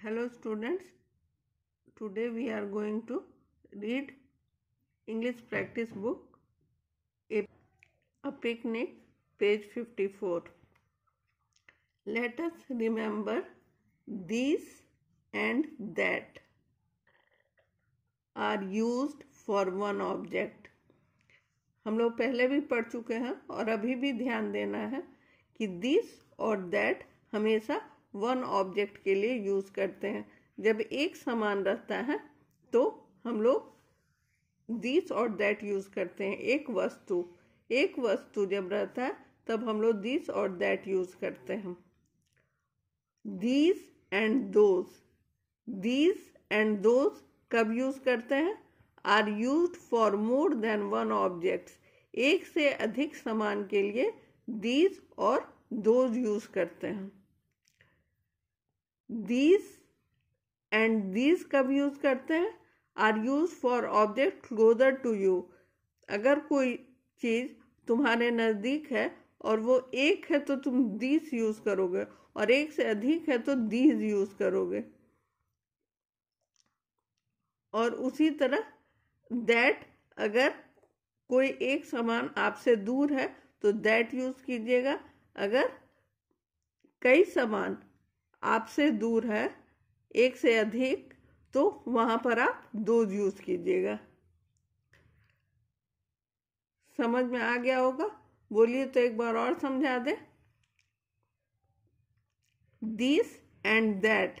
Hello students, today we are going to read English practice book A, a Picnic page 54. Let us remember these and that are used for one object. हम लोग पहले भी पढ़ चुके हैं और अभी भी ध्यान देना है कि दिस और दैट हमेशा वन ऑब्जेक्ट के लिए यूज़ करते हैं। जब एक समान रहता है तो हम लोग दिस और दैट यूज़ करते हैं। एक वस्तु एक वस्तु जब रहता है, तब हम लोग दिस और दैट यूज़ करते हैं। These and those these and those कब यूज़ करते हैं? Are use for more than one objects एक से अधिक समान के लिए दीज और दोज यूज़ करते हैं। दीज एंड दीज कब यूज़ करते हैं? Are use for object closer to you अगर कोई चीज़ तुम्हारे नज़दीक है और वो एक है तो तुम दीस यूज़ करोगे और एक से अधिक है तो दीज यूज़ करोगे। और उसी तरह दैट अगर कोई एक सामान आपसे दूर है तो दैट यूज़ कीजिएगा। अगर कई सामान आपसे दूर है, एक से अधिक तो वहाँ पर आप दो यूज़ कीजिएगा। समझ में आ गया होगा? बोलिए तो एक बार और समझा दे। This and that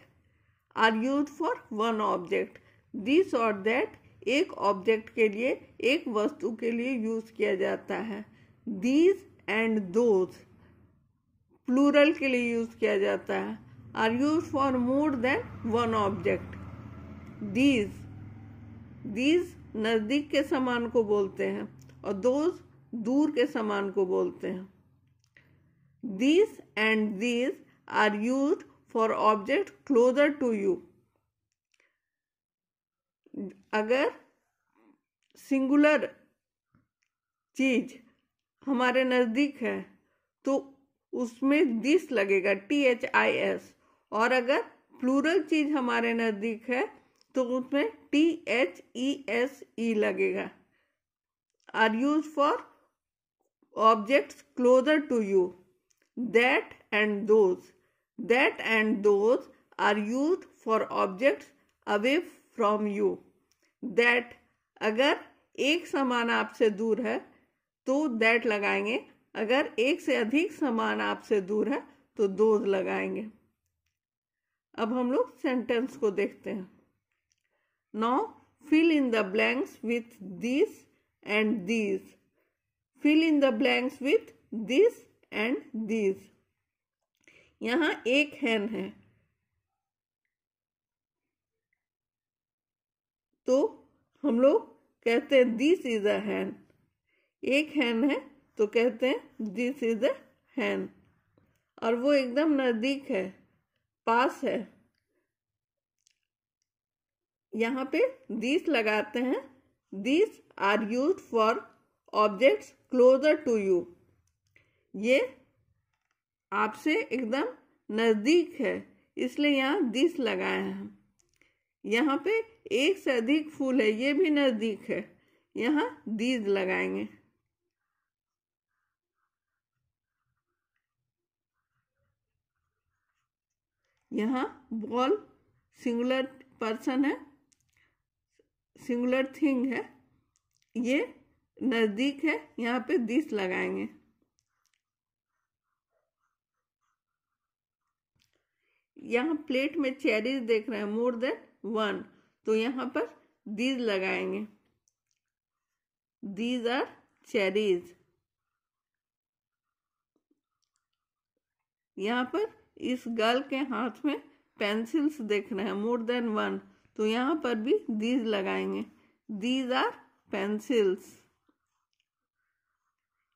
are use for one object this और दैट एक ऑब्जेक्ट के लिए, एक वस्तु के लिए यूज़ किया जाता है। दीज एंड दोज प्लूरल के लिए यूज़ किया जाता है। Are use for more than one object these these नज़दीक के सामान को बोलते हैं और दोज दूर के सामान को बोलते हैं। These and these are use for object closer to you अगर सिंगुलर चीज़ हमारे नज़दीक है तो उसमें दिस लगेगा टी एच आई एस और अगर प्लूरल चीज़ हमारे नज़दीक है तो उसमें T H E S E लगेगा। Are use for objects closer to you that and those that and those are use for objects away from you that अगर एक समान आपसे दूर है तो दैट लगाएँगे। अगर एक से अधिक समान आपसे दूर है तो दोज लगाएँगे। अब हम लोग सेंटेंस को देखते हैं। Now fill in the blanks with this and this fill in the blanks with this and these यहाँ एक हैन है। तो हम लोग कहते हैं दिस इज़ अ हैन एक हैन है तो कहते हैं दिस इज़ अ हैन और वो एकदम नज़दीक है। पास है। यहाँ पे दिस लगाते हैं। This are use for objects closer to you ये आपसे एकदम नज़दीक है, इसलिए यहाँ दिस लगाए हैं। यहाँ पे एक से अधिक फूल है, ये भी नज़दीक है। यहाँ दीज लगाएँगे। यहाँ बॉल सिंगुलर पर्सन है सिंगुलर थिंग है, ये नज़दीक है, यहाँ पे दिस लगाएँगे। यहाँ प्लेट में चेरीज देख रहे हैं मोर देन वन तो यहाँ पर दीज लगाएँगे। दीज आर चेरीज यहाँ पर इस गर्ल के हाथ में पेंसिल्स देख रहे हैं मोर देन वन तो यहाँ पर भी दीज लगाएँगे। दीज आर पेंसिल्स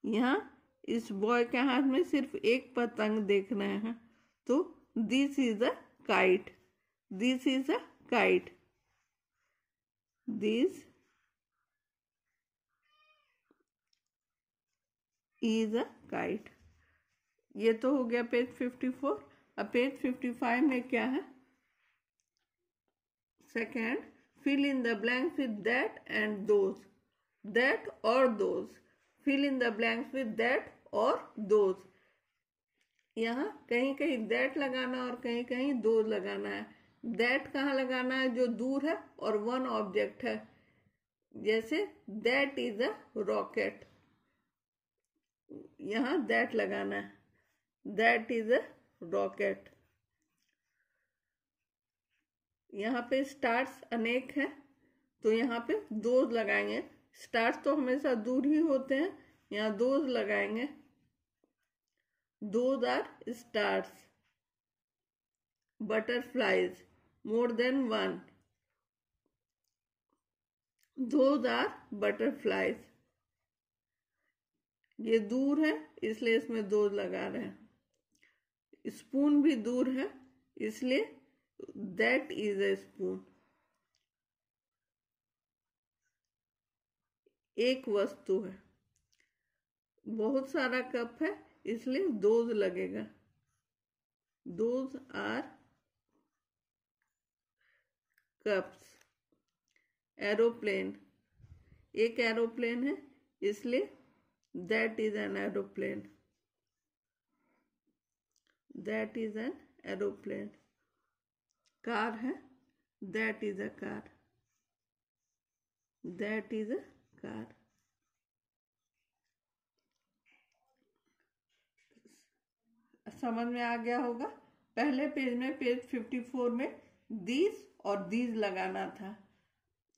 यहाँ इस बॉय के हाथ में सिर्फ़ एक पतंग देख रहे हैं। तो this is a kite this is a kite. This is a kite. ये तो हो गया पेज 54 अब पेज 55 में क्या है? Second fill in the blanks with that and those. That or those. Fill in the blanks with that or those. यहाँ कहीं कहीं दैट लगाना और कहीं कहीं दो लगाना है। दैट कहाँ लगाना है? जो दूर है और वन ऑब्जेक्ट है। जैसे दैट इज़ अ रॉकेट यहाँ दैट लगाना है। दैट इज़ अ रॉकेट यहाँ पे स्टार्स अनेक हैं तो यहाँ पे दोज लगाएँगे। स्टार्स तो हमेशा दूर ही होते हैं, यहाँ दोज लगाएँगे। Those are stars butterflies more than one those are butterflies ये दूर है, इसलिए इसमें दो लगा रहे हैं। स्पून भी दूर है, इसलिए दैट इज़ a स्पून एक वस्तु है। बहुत सारा कप है, इसलिए दोज लगेगा। दोज आर कप्स एरोप्लेन एक एरोप्लेन है, इसलिए that is an aeroplane that is an aeroplane car है that is a car that is a car समझ में आ गया होगा? पहले पेज में पेज 54 में दीस और दीज लगाना था।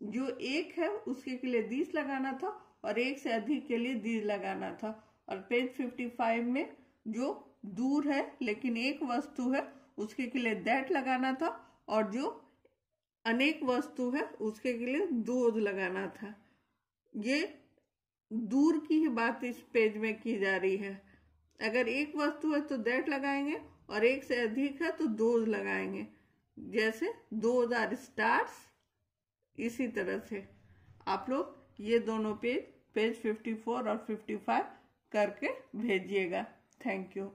जो एक है, उसके के लिए दीस लगाना था और एक से अधिक के लिए दीज लगाना था। और पेज 55 में जो दूर है, लेकिन एक वस्तु है, उसके के लिए दैट लगाना था, और जो अनेक वस्तु है, उसके के लिए दूध लगाना था। ये दूर की ही बात इस पेज में की जा रही है। अगर एक वस्तु है तो दैट लगाएँगे, और एक से अधिक है तो दोज लगाएँगे। जैसे दो आर स्टार्स इसी तरह से। आप लोग ये दोनों पेज पेज 54 और 55 करके भेजिएगा। Thank you